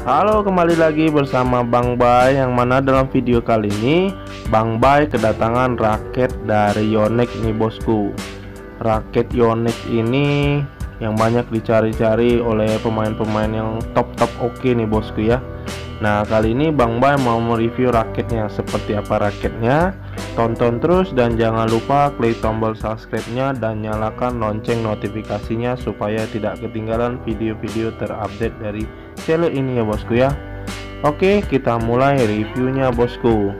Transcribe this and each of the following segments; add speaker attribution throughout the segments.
Speaker 1: Halo kembali lagi bersama Bang Bay yang mana dalam video kali ini Bang Bay kedatangan raket dari Yonex nih bosku. Raket Yonex ini yang banyak dicari-cari oleh pemain-pemain yang top-top oke okay nih bosku ya. Nah kali ini Bang Bay mau mereview raketnya. Seperti apa raketnya Tonton terus dan jangan lupa klik tombol subscribe-nya dan nyalakan lonceng notifikasinya supaya tidak ketinggalan video-video terupdate dari channel ini ya bosku ya. Oke kita mulai reviewnya bosku.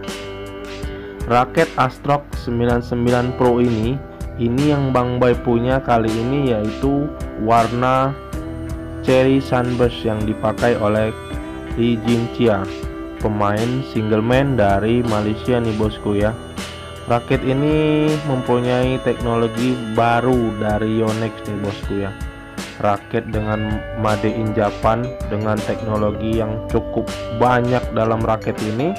Speaker 1: Raket Astrox 99 Pro ini ini yang Bang Bay punya kali ini yaitu warna cherry sunburst yang dipakai oleh Lee Jin Chia pemain single man dari Malaysia nih bosku ya raket ini mempunyai teknologi baru dari Yonex nih bosku ya. Raket dengan made in Japan dengan teknologi yang cukup banyak dalam raket ini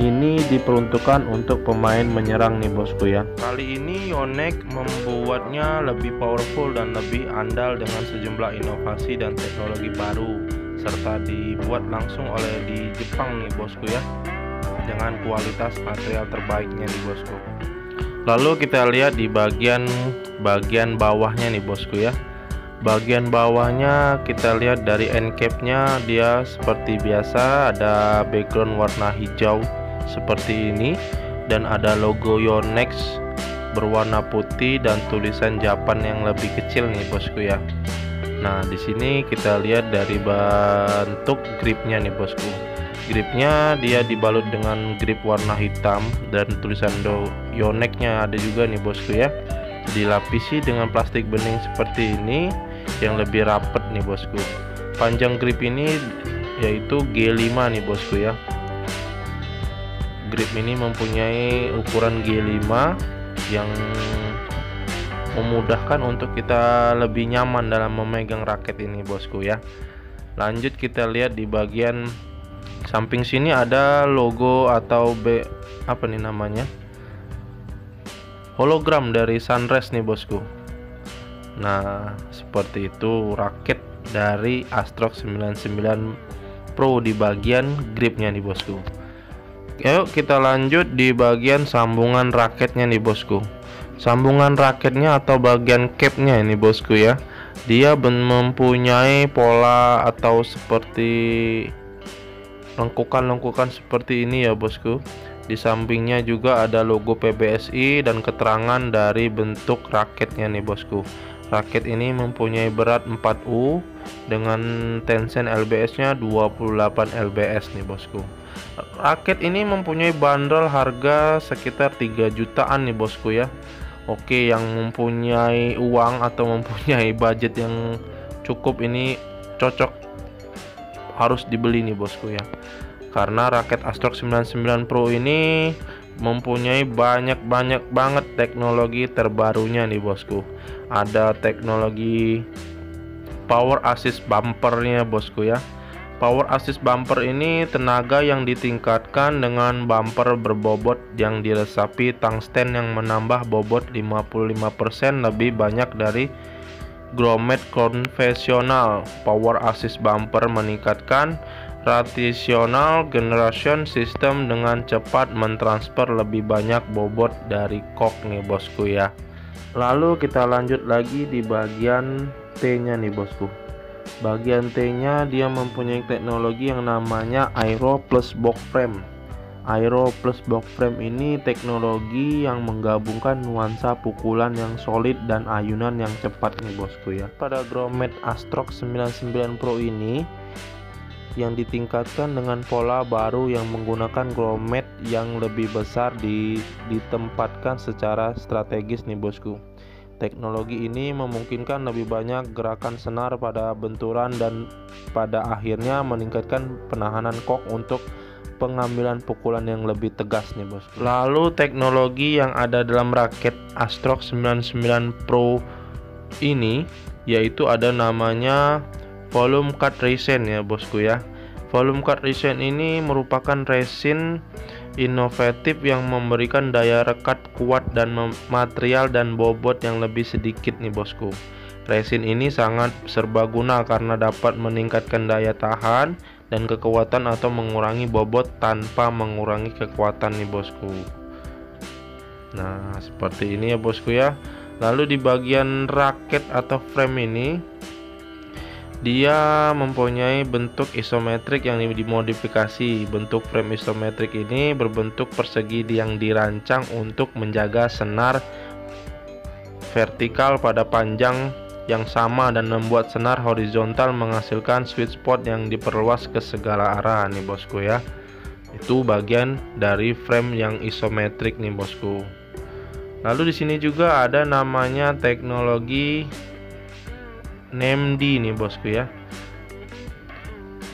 Speaker 1: ini diperuntukkan untuk pemain menyerang nih bosku ya. Kali ini Yonex membuatnya lebih powerful dan lebih andal dengan sejumlah inovasi dan teknologi baru serta dibuat langsung oleh di Jepang nih bosku ya dengan kualitas material terbaiknya nih bosku. Lalu kita lihat di bagian bagian bawahnya nih bosku ya. Bagian bawahnya kita lihat dari end capnya dia seperti biasa ada background warna hijau seperti ini dan ada logo Yonex berwarna putih dan tulisan Japan yang lebih kecil nih bosku ya. Nah, di sini kita lihat dari bentuk gripnya nih bosku. Gripnya dia dibalut dengan grip warna hitam dan tulisan do Yonex-nya ada juga nih bosku ya. Dilapisi dengan plastik bening seperti ini yang lebih rapat nih bosku. Panjang grip ini yaitu G5 nih bosku ya. Grip ini mempunyai ukuran G5 yang memudahkan untuk kita lebih nyaman dalam memegang raket ini bosku ya lanjut kita lihat di bagian samping sini ada logo atau B apa nih namanya? Hologram dari Sunrise nih bosku. Nah seperti itu raket dari Astrox 99 Pro di bagian gripnya nih bosku. Yuk kita lanjut di bagian sambungan raketnya nih bosku. Sambungan raketnya atau bagian capnya ini bosku ya. Dia mempunyai pola atau seperti lengkukan-lengkukan seperti ini ya bosku. Di sampingnya juga ada logo PBSI dan keterangan dari bentuk raketnya nih bosku. Raket ini mempunyai berat 4U dengan tension LBS nya 28 LBS nih bosku. Raket ini mempunyai bandrol harga sekitar 3 jutaan nih bosku ya. Oke, yang mempunyai uang atau mempunyai budget yang cukup ini cocok harus dibeli nih bosku ya. Karena raket Astrox 99 Pro ini mempunyai banyak-banyak banget teknologi terbarunya nih bosku. Ada teknologi power assist bumpernya bosku ya Power assist bumper ini tenaga yang ditingkatkan dengan bumper berbobot yang diresapi tungsten yang menambah bobot 55% lebih banyak dari grommet konvensional. Power assist bumper meningkatkan rational generation system dengan cepat mentransfer lebih banyak bobot dari kok nih bosku ya. Lalu kita lanjut lagi di bagian T-nya nih bosku bagian T nya dia mempunyai teknologi yang namanya Aero plus box frame Aero plus box frame ini teknologi yang menggabungkan nuansa pukulan yang solid dan ayunan yang cepat nih bosku ya. Pada Grommet Astrox 99 Pro ini yang ditingkatkan dengan pola baru yang menggunakan grommet yang lebih besar di, ditempatkan secara strategis nih bosku. Teknologi ini memungkinkan lebih banyak gerakan senar pada benturan dan pada akhirnya meningkatkan penahanan kok untuk pengambilan pukulan yang lebih tegas nih bos. Lalu teknologi yang ada dalam raket Astrox 99 Pro ini yaitu ada namanya volume cut resin ya bosku ya. Volume cut resin ini merupakan resin inovatif yang memberikan daya rekat kuat dan material dan bobot yang lebih sedikit nih bosku. Resin ini sangat serbaguna karena dapat meningkatkan daya tahan, dan kekuatan atau mengurangi bobot tanpa mengurangi kekuatan nih bosku nah seperti ini ya bosku ya lalu di bagian raket atau frame ini dia mempunyai bentuk isometrik yang dimodifikasi. Bentuk frame isometrik ini berbentuk persegi yang dirancang untuk menjaga senar vertikal pada panjang yang sama dan membuat senar horizontal menghasilkan sweet spot yang diperluas ke segala arah nih bosku ya. Itu bagian dari frame yang isometrik nih bosku. Lalu di sini juga ada namanya teknologi NMD nih bosku ya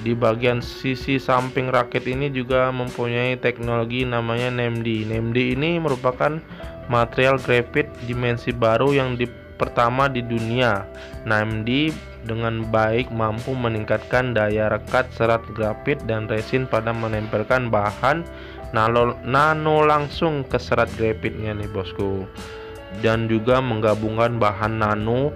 Speaker 1: di bagian sisi samping rakit ini juga mempunyai teknologi namanya NMD NMD ini merupakan material grafit dimensi baru yang di, pertama di dunia. NMD dengan baik mampu meningkatkan daya rekat serat grafit dan resin pada menempelkan bahan nano, nano langsung ke serat grafitnya nih bosku. Dan juga menggabungkan bahan nano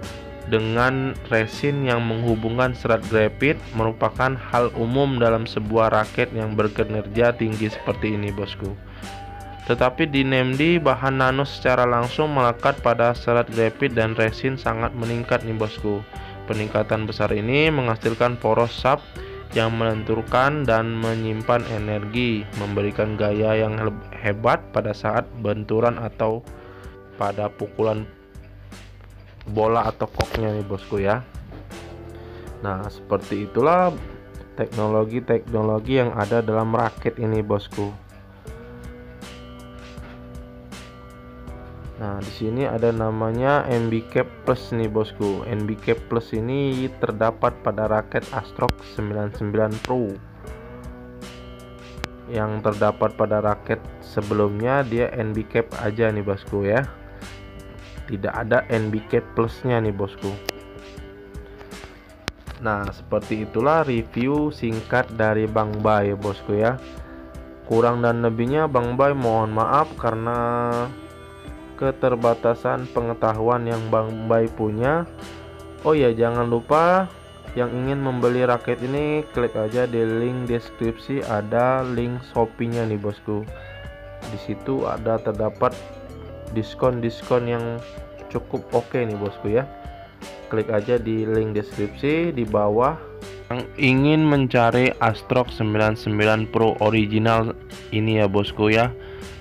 Speaker 1: dengan resin yang menghubungkan serat grafit merupakan hal umum dalam sebuah raket yang berkinerja tinggi seperti ini bosku tetapi di NMD bahan nano secara langsung melekat pada serat grafit dan resin sangat meningkat nih bosku. Peningkatan besar ini menghasilkan poros sub yang melenturkan dan menyimpan energi memberikan gaya yang hebat pada saat benturan atau pada pukulan bola atau koknya nih bosku ya. Nah seperti itulah teknologi-teknologi yang ada dalam rakit ini bosku Nah, di sini ada namanya Cap Plus nih bosku. Cap Plus ini terdapat pada raket Astrox 99 Pro. Yang terdapat pada raket sebelumnya dia NB Cap aja nih bosku ya tidak ada NBK plusnya nih bosku Nah seperti itulah review singkat dari Bang Bay bosku ya Kurang dan lebihnya Bang Bay mohon maaf karena keterbatasan pengetahuan yang Bang Bay punya. Oh ya jangan lupa yang ingin membeli raket ini klik aja di link deskripsi. Ada link shopee-nya nih bosku. Di situ ada terdapat diskon-diskon yang cukup oke okay nih bosku ya. Klik aja di link deskripsi di bawah. Yang ingin mencari Astrox 99 Pro original ini ya bosku ya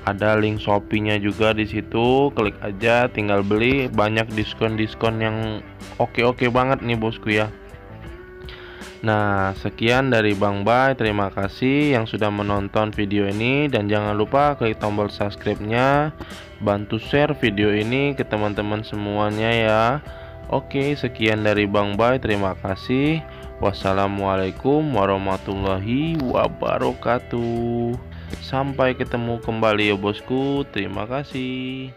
Speaker 1: ada link Shopee-nya juga di situ klik aja tinggal beli banyak diskon-diskon yang oke-oke banget nih bosku ya Nah, sekian dari Bang Bay. Terima kasih yang sudah menonton video ini dan jangan lupa klik tombol subscribe-nya. Bantu share video ini ke teman-teman semuanya ya. Oke, sekian dari Bang Bay. Terima kasih. Wassalamualaikum warahmatullahi wabarakatuh. Sampai ketemu kembali ya bosku. Terima kasih.